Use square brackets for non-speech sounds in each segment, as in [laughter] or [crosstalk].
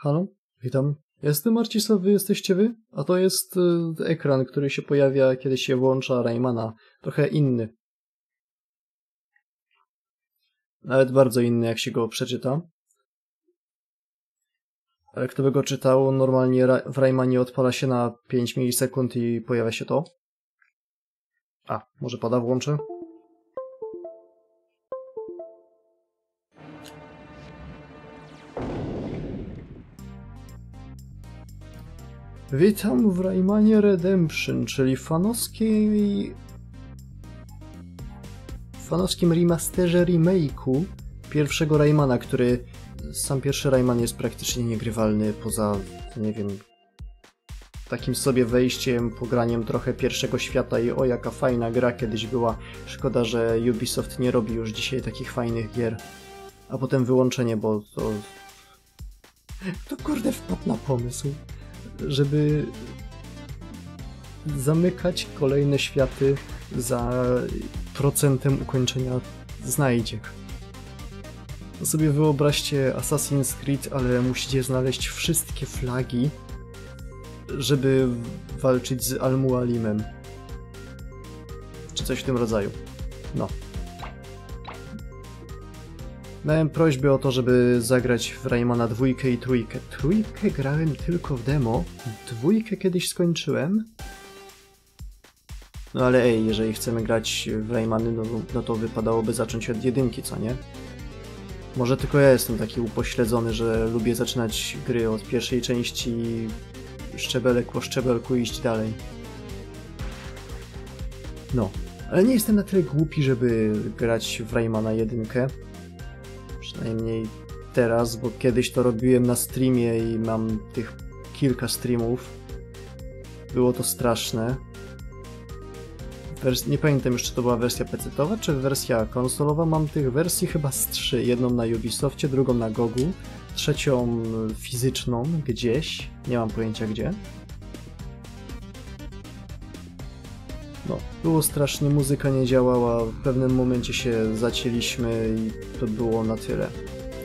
Halo, witam. Jestem Marcisław, wy jesteście wy? A to jest y, ekran, który się pojawia, kiedy się włącza Raymana. Trochę inny. Nawet bardzo inny, jak się go przeczyta. Ale kto by go czytał, normalnie w Raymanie odpala się na 5 milisekund i pojawia się to. A, może pada włączę? Witam w Raymanie Redemption, czyli fanowskiej... fanowskim remasterze remake'u pierwszego Raymana, który sam pierwszy Rayman jest praktycznie niegrywalny poza, nie wiem, takim sobie wejściem, pograniem trochę pierwszego świata i o jaka fajna gra kiedyś była. Szkoda, że Ubisoft nie robi już dzisiaj takich fajnych gier. A potem wyłączenie, bo to... To kurde wpadł na pomysł żeby zamykać kolejne światy za procentem ukończenia znajdziek. No sobie wyobraźcie Assassin's Creed, ale musicie znaleźć wszystkie flagi, żeby walczyć z Al-Mualimem. Czy coś w tym rodzaju. No. Miałem prośbę o to, żeby zagrać w Raymana dwójkę i trójkę. Trójkę grałem tylko w demo, dwójkę kiedyś skończyłem. No ale ej, jeżeli chcemy grać w Raymany, no, no to wypadałoby zacząć od jedynki, co nie? Może tylko ja jestem taki upośledzony, że lubię zaczynać gry od pierwszej części szczebelek po szczebelku iść dalej. No, ale nie jestem na tyle głupi, żeby grać w Raymana jedynkę. Przynajmniej teraz, bo kiedyś to robiłem na streamie i mam tych kilka streamów. Było to straszne. Wers nie pamiętam już, czy to była wersja PC-towa, czy wersja konsolowa. Mam tych wersji chyba z trzy. Jedną na Ubisoftie, drugą na Gogu, trzecią fizyczną gdzieś. Nie mam pojęcia gdzie. Było strasznie, muzyka nie działała, w pewnym momencie się zacięliśmy i to było na tyle.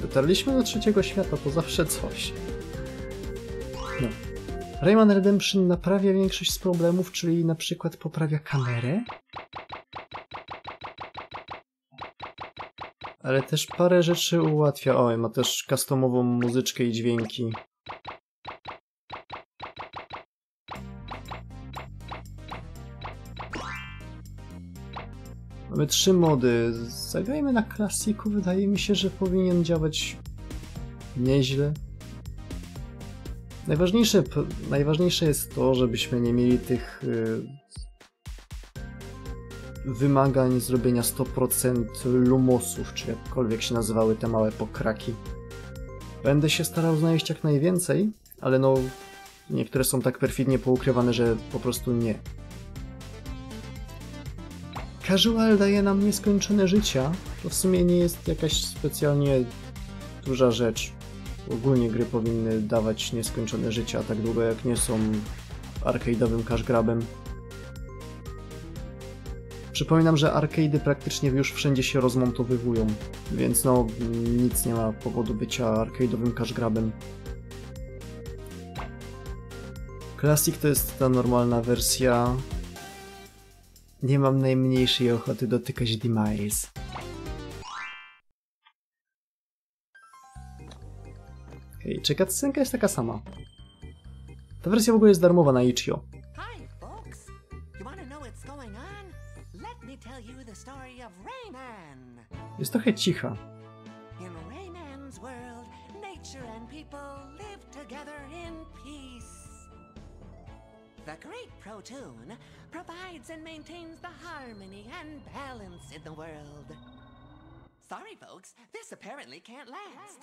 Dotarliśmy do trzeciego świata, to zawsze coś. No. Rayman Redemption naprawia większość z problemów, czyli na przykład poprawia kamerę. Ale też parę rzeczy ułatwia. O, ma też customową muzyczkę i dźwięki. Mamy trzy mody. Zagrajmy na klasiku. Wydaje mi się, że powinien działać nieźle. Najważniejsze, najważniejsze jest to, żebyśmy nie mieli tych yy, wymagań zrobienia 100% lumosów, czy jakkolwiek się nazywały te małe pokraki. Będę się starał znaleźć jak najwięcej, ale no niektóre są tak perfidnie poukrywane, że po prostu nie. Casual daje nam nieskończone życia, to w sumie nie jest jakaś specjalnie duża rzecz. Ogólnie gry powinny dawać nieskończone życia, tak długo jak nie są arcade'owym cash grabem. Przypominam, że arcade'y praktycznie już wszędzie się rozmontowywują, więc no nic nie ma powodu bycia arcade'owym cash grabem. Classic to jest ta normalna wersja, nie mam najmniejszej ochoty dotykać Demise. Hej, czy cutscenka jest taka sama? Ta wersja w ogóle jest darmowa na itch.io. Jest trochę cicha. The Great Protoon provides and maintains the harmony and balance in the world. Sorry, folks, this apparently can't last.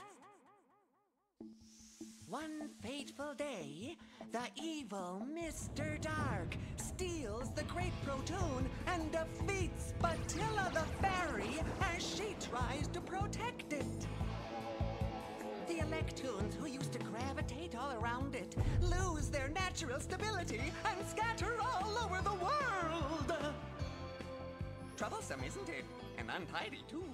One fateful day, the evil Mr. Dark steals the Great Protoon and defeats Batilla the Fairy as she tries to protect it. The Electoons who used to gravitate all around it lose their natural stability and scatter all over the world. Troublesome, isn't it? And untidy, too.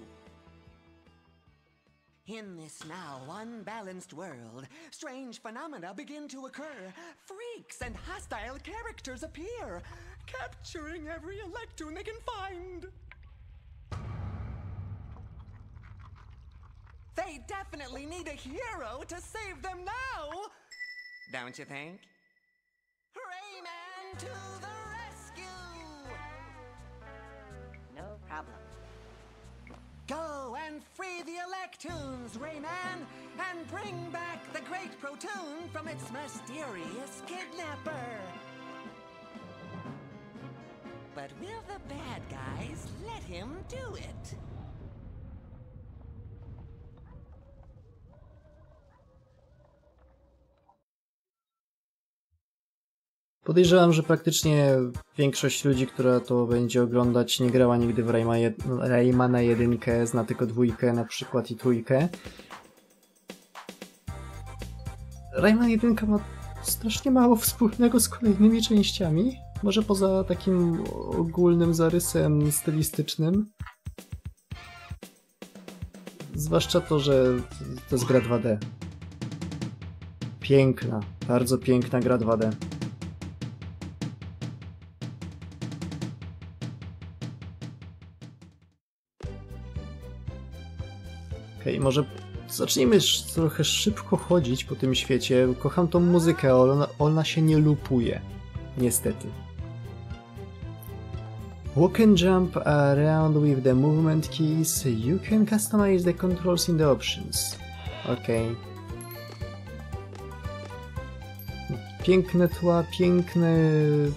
In this now unbalanced world, strange phenomena begin to occur. Freaks and hostile characters appear, capturing every electron they can find. They definitely need a hero to save them now! Don't you think? Rayman to the rescue! No problem. Go and free the Electoons, Rayman, and bring back the Great Protoon from its mysterious kidnapper. But will the bad guys let him do it? Podejrzewam, że praktycznie większość ludzi, która to będzie oglądać, nie grała nigdy w Rayma jed Raymana 1, zna tylko dwójkę na przykład i trójkę. Rayman 1 ma strasznie mało wspólnego z kolejnymi częściami. Może poza takim ogólnym zarysem stylistycznym. Zwłaszcza to, że to jest gra 2D. Piękna, bardzo piękna gra 2D. Okej, okay, może zacznijmy trochę szybko chodzić po tym świecie. Kocham tą muzykę, ale ona, ona się nie lupuje. Niestety. Walk and jump around with the movement keys. You can customize the controls in the options. Okej. Okay. Piękne tła, piękny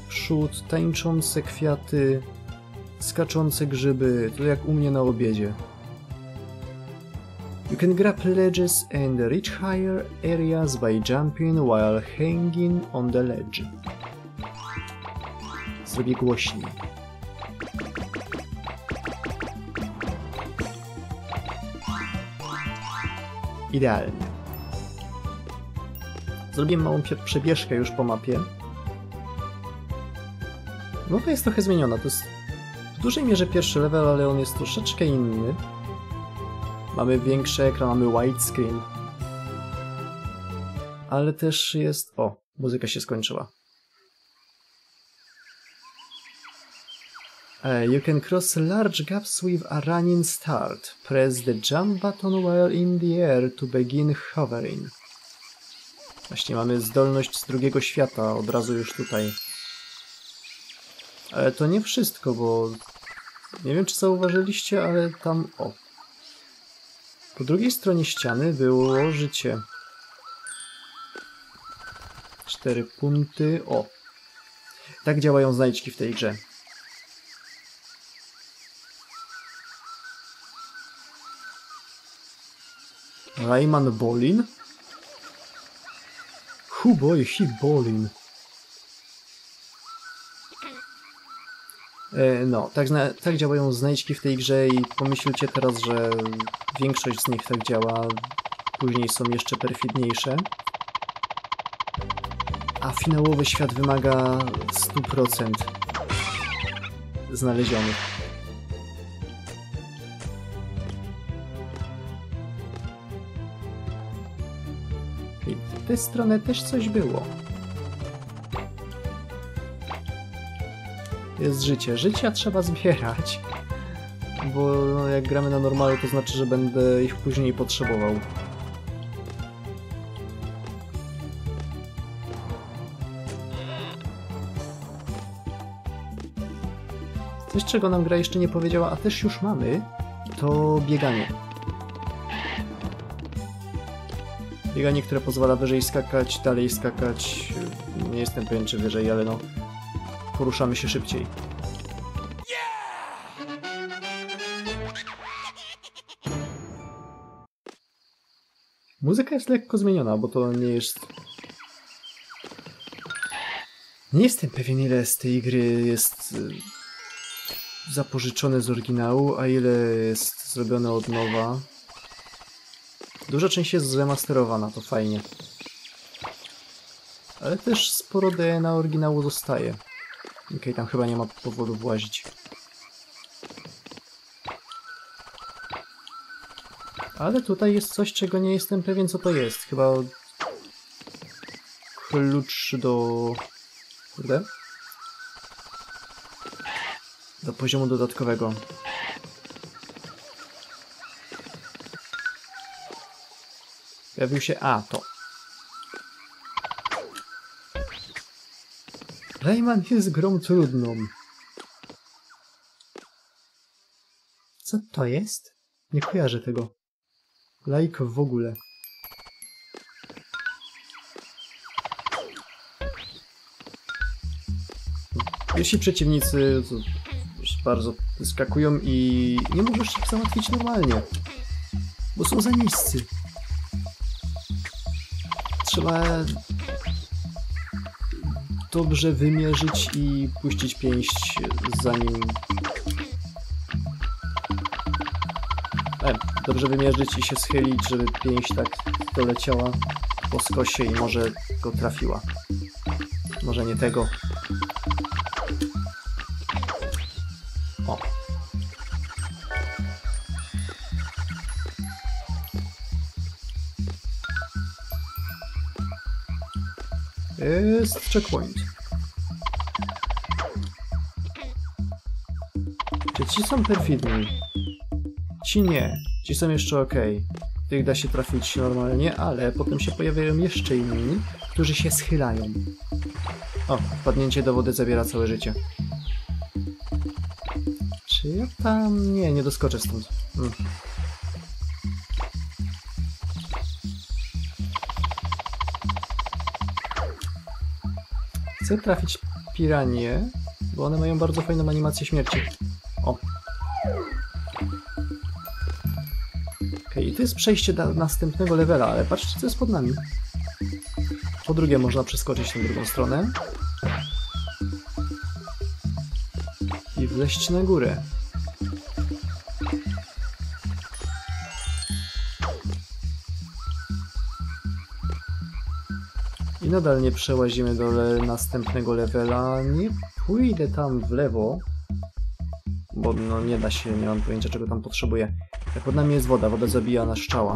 przód, tańczące kwiaty, skaczące grzyby, to jak u mnie na obiedzie. You can grab ledges and reach higher areas by jumping while hanging on the ledge. Zrobię głośniej. Idealnie. Zrobię małą przebieżkę już po mapie. To jest trochę zmieniona. To jest w dużej mierze pierwszy level, ale on jest troszeczkę inny. Mamy większy ekran, mamy widescreen. Ale też jest... O, muzyka się skończyła. You can cross large gaps with a running start. Press the jump button while in the air to begin hovering. Właśnie mamy zdolność z drugiego świata, od razu już tutaj. Ale to nie wszystko, bo nie wiem czy zauważyliście, ale tam... O, po drugiej stronie ściany było życie. Cztery punkty. O! Tak działają znajdźki w tej grze. Rayman Bolin? Huboy hi Bolin. No, tak, tak działają znajdźki w tej grze i pomyślcie teraz, że większość z nich tak działa, później są jeszcze perfidniejsze. A finałowy świat wymaga 100% znalezionych. I w tę stronę też coś było. Jest życie. Życia trzeba zbierać, bo no, jak gramy na normalu, to znaczy, że będę ich później potrzebował. Coś, czego nam gra jeszcze nie powiedziała, a też już mamy, to bieganie. Bieganie, które pozwala wyżej skakać, dalej skakać. Nie jestem pewien, czy wyżej, ale no poruszamy się szybciej. Muzyka jest lekko zmieniona, bo to nie jest... Nie jestem pewien, ile z tej gry jest y, zapożyczone z oryginału, a ile jest zrobione od nowa. Duża część jest zremasterowana, to fajnie. Ale też sporo DNA oryginału zostaje. Okej, okay, tam chyba nie ma powodu włazić. Ale tutaj jest coś, czego nie jestem pewien, co to jest. Chyba klucz do... Kurde? Do poziomu dodatkowego. Pojawił się... A, to. Rayman jest grą trudną. Co to jest? Nie kojarzę tego. Like w ogóle. Jeśli przeciwnicy bardzo skakują i nie możesz ich załatwić normalnie, bo są za niscy. Trzeba dobrze wymierzyć i puścić pięść zanim... E, dobrze wymierzyć i się schylić, żeby pięść tak doleciała po skosie i może go trafiła. Może nie tego. O. Jest checkpoint. Ci są perfidni? Ci nie. Ci są jeszcze ok. Tych da się trafić normalnie, ale potem się pojawiają jeszcze inni, którzy się schylają. O, wpadnięcie do wody zabiera całe życie. Czy ja tam... Nie, nie doskoczę stąd. Hmm. Chcę trafić piranie, bo one mają bardzo fajną animację śmierci. To jest przejście do następnego levela, ale patrzcie co jest pod nami. Po drugie można przeskoczyć na drugą stronę. I wleść na górę. I nadal nie przełazimy do le następnego levela. Nie pójdę tam w lewo, bo no nie da się, nie mam pojęcia czego tam potrzebuję. Jak pod nami jest woda, woda zabija na szczała.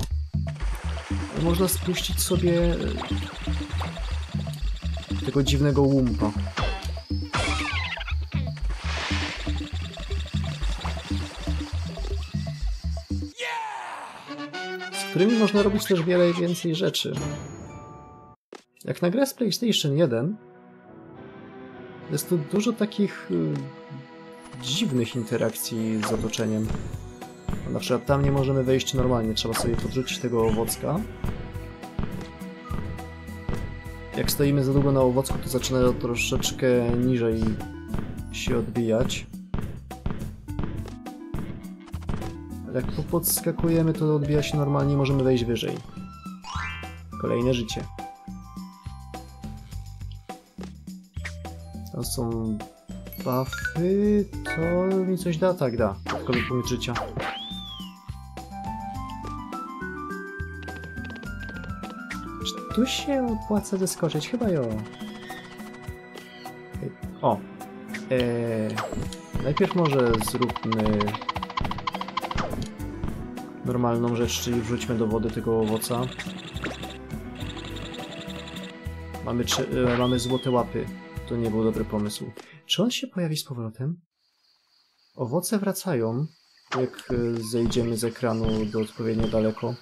Można spuścić sobie tego dziwnego łumpa. Z którymi można robić też wiele więcej rzeczy. Jak na grę z PlayStation 1 jest tu dużo takich y, dziwnych interakcji z otoczeniem. Na przykład tam nie możemy wejść normalnie, trzeba sobie podrzucić tego owocka. Jak stoimy za długo na owocku, to zaczyna troszeczkę niżej się odbijać. Jak podskakujemy, to odbija się normalnie możemy wejść wyżej. Kolejne życie. To są buffy, to mi coś da? Tak, da. Dodatkowy punkt życia. Tu się opłaca zeskoczyć? Chyba jo. O. Eee, najpierw może zróbmy normalną rzecz, czyli wrzućmy do wody tego owoca. Mamy, e, mamy złote łapy. To nie był dobry pomysł. Czy on się pojawi z powrotem? Owoce wracają, jak e, zejdziemy z ekranu do odpowiednio daleko.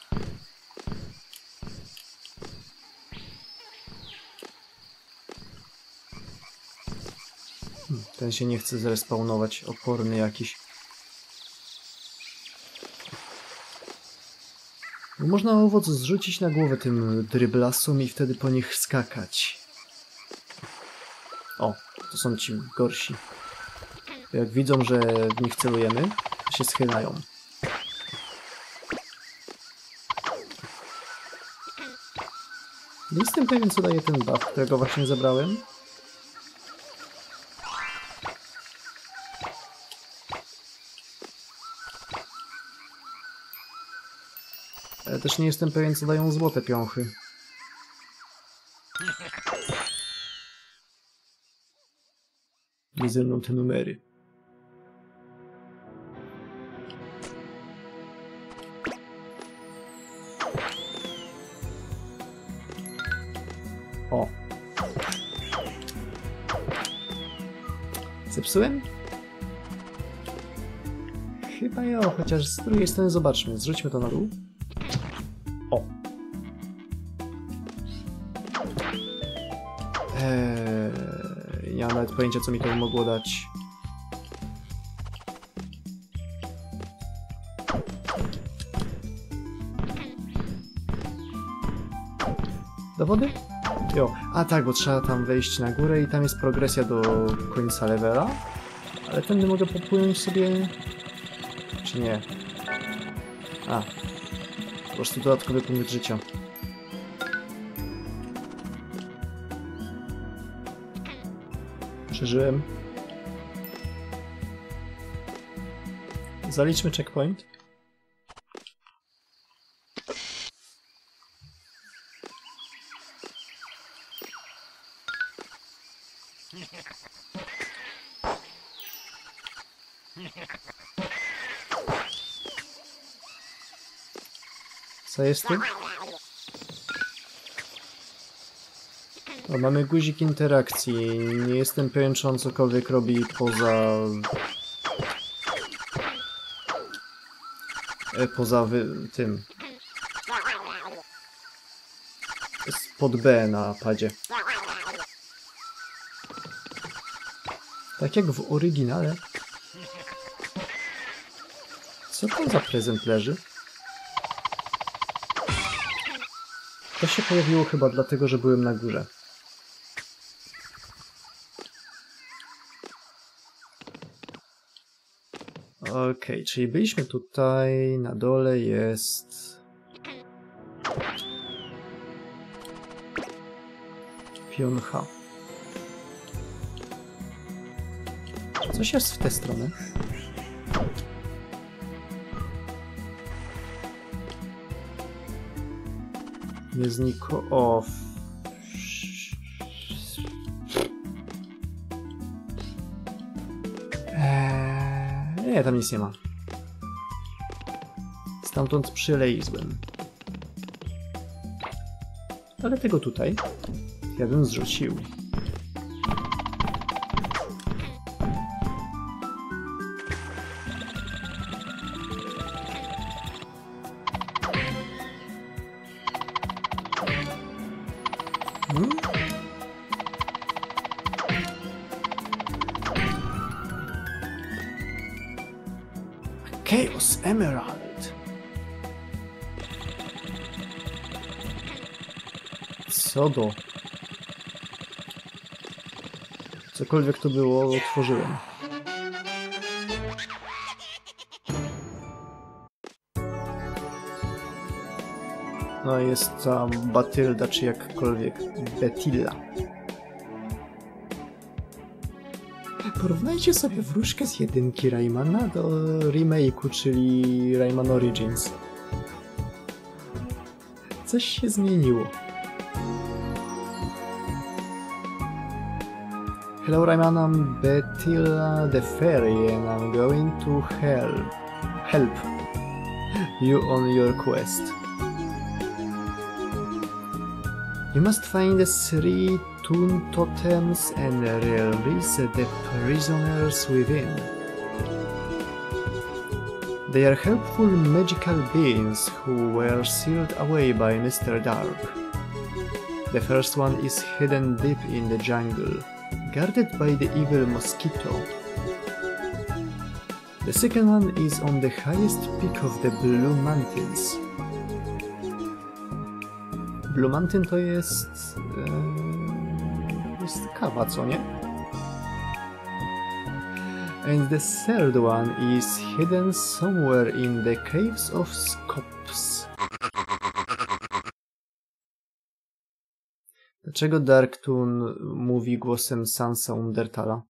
Ten się nie chce zrespawnować, oporny jakiś. Można owoc zrzucić na głowę tym dryblasom i wtedy po nich skakać. O, to są ci gorsi. Jak widzą, że w nich celujemy, to się schylają. Nie jestem pewien, co daje ten buff, którego właśnie zabrałem. też nie jestem pewien, co dają złote piąchy. Nie ze mną te numery. O. Zepsułem? Chyba ja, chociaż z drugiej strony zobaczmy. Zrzućmy to na dół. Eee, nie mam nawet pojęcia, co mi to mogło dać. Do wody? Jo. A tak, bo trzeba tam wejść na górę i tam jest progresja do końca levela. Ale tędy mogę popłynąć sobie... Czy nie? A. Po prostu dodatkowy punkt życia. Przeżyłem. Zaliczmy checkpoint. Co jest tu? O, mamy guzik interakcji. Nie jestem pewien, czy on cokolwiek robi poza... E, Poza wy... tym. Pod B na padzie. Tak jak w oryginale. Co to za prezent leży? To się pojawiło chyba dlatego, że byłem na górze. Okej, czyli byliśmy tutaj, na dole jest... Pion H. Coś jest w tę stronę. Nie zniko... O... tam nic nie ma. Stamtąd przylejzłem. Ale tego tutaj ja bym zrzucił. Emerald. Co do? Cokolwiek to było, otworzyłem. No jest ta Batylda, czy jakkolwiek Betilla. Porównajcie sobie wróżkę z jedynki Raymana do remake'u, czyli Rayman Origins. Coś się zmieniło. Hello Rayman, I'm Betilla the Fairy and I'm going to help, help you on your quest. You must find the three Toon Totems and release the prisoners within. They are helpful magical beings who were sealed away by Mr. Dark. The first one is hidden deep in the jungle, guarded by the evil mosquito. The second one is on the highest peak of the Blue Mountains. Blue Mountain to jest... E, uh, nie? And the third one is hidden somewhere in the caves of Scops. Dlaczego Darktun mówi głosem Sansa Undertala?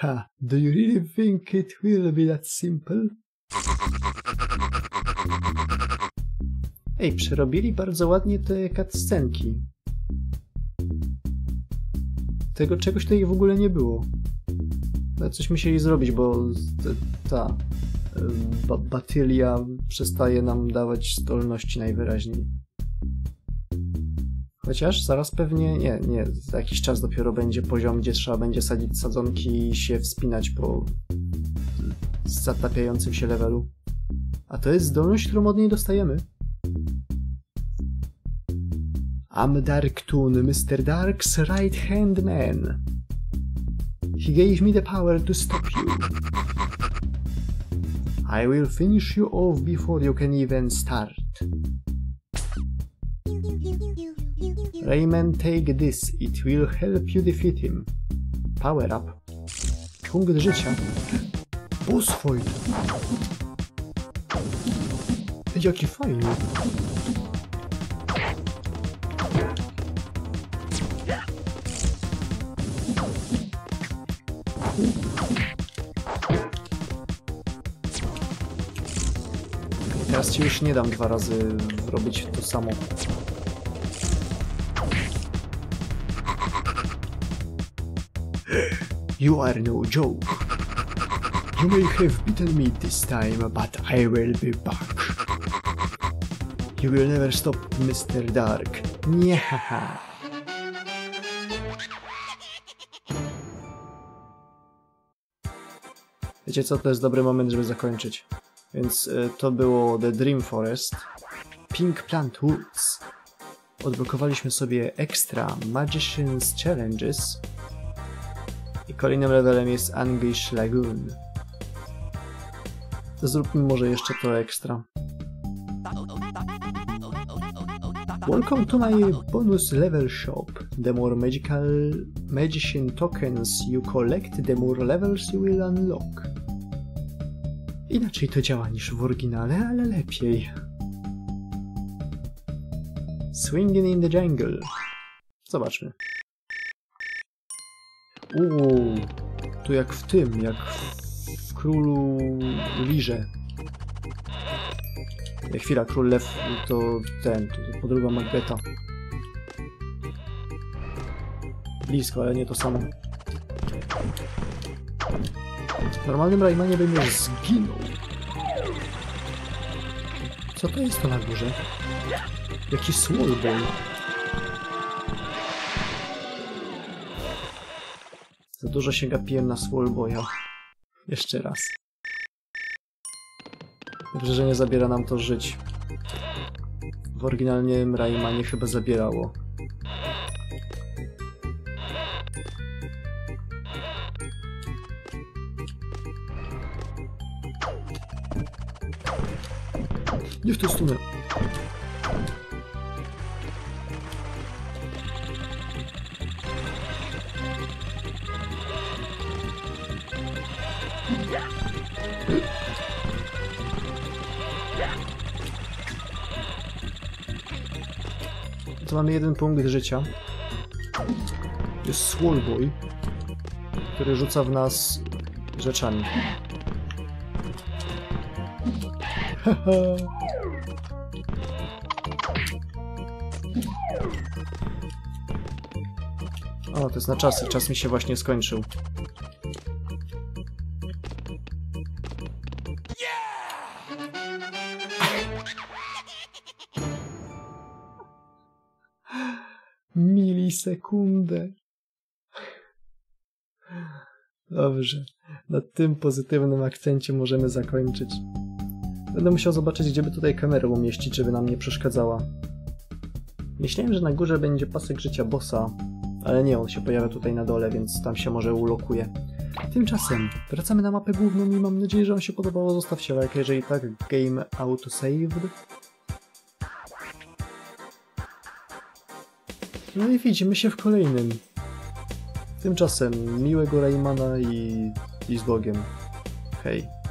Ha, do you really think it will be that simple? Ej, przerobili bardzo ładnie te cutscenki. Tego czegoś tutaj w ogóle nie było. Coś musieli zrobić, bo ta... ba Batylia przestaje nam dawać zdolności najwyraźniej. Chociaż zaraz pewnie, nie, nie, za jakiś czas dopiero będzie poziom, gdzie trzeba będzie sadzić sadzonki i się wspinać po zatapiającym się levelu. A to jest zdolność, którą od niej dostajemy. I'm Darktun, Mr. Dark's right hand man. He gave me the power to stop you. I will finish you off before you can even start. Rayman, take this. It will help you defeat him. Power up. Punkt życia. Boss fight. Jaki fajny. Nie dam dwa razy robić to samo. You are no joke. You may have beaten me this time, but I will be back. You will never stop, Mr. Dark. Niehaha. Wiecie co, to jest dobry moment, żeby zakończyć. Więc y, to było The Dream Forest. Pink Plant Woods. Odblokowaliśmy sobie extra Magician's Challenges. I kolejnym levelem jest Anguish Lagoon. Zróbmy może jeszcze to ekstra. Welcome to my bonus level shop. The more magical magician tokens you collect, the more levels you will unlock. Inaczej to działa niż w oryginale, ale lepiej. Swinging in the jungle. Zobaczmy. Uuu, tu jak w tym, jak w Królu Lirze. Chwila, Król Lew to ten, to podróba Macbeta. Blisko, ale nie to samo. W normalnym Raymanie bym już zginął. Co to jest to na górze? Jaki swallball. Za dużo się gapiłem na swallboya. Jeszcze raz. Dobrze, że nie zabiera nam to żyć. W oryginalnym Raymanie chyba zabierało. Nie w stronę. Mamy jeden punkt życia. Jest Swallboy, który rzuca w nas rzeczami. [laughs] Haha. To jest na czasy. Czas mi się właśnie skończył. Milisekundę. Dobrze. Na tym pozytywnym akcencie możemy zakończyć. Będę musiał zobaczyć, gdzie by tutaj kamerę umieścić, żeby nam nie przeszkadzała. Myślałem, że na górze będzie pasek życia bossa, ale nie, on się pojawia tutaj na dole, więc tam się może ulokuje. Tymczasem wracamy na mapę główną i mam nadzieję, że Wam się podobało. Zostawcie lajka, jeżeli tak, game autosaved. No i widzimy się w kolejnym. Tymczasem miłego Raymana i, i z Bogiem. Hej.